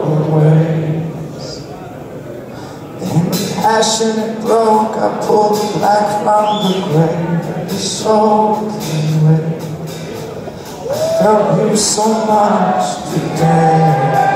away. In passion it broke, I pulled it back from the grave, the soul away. I felt you so much today.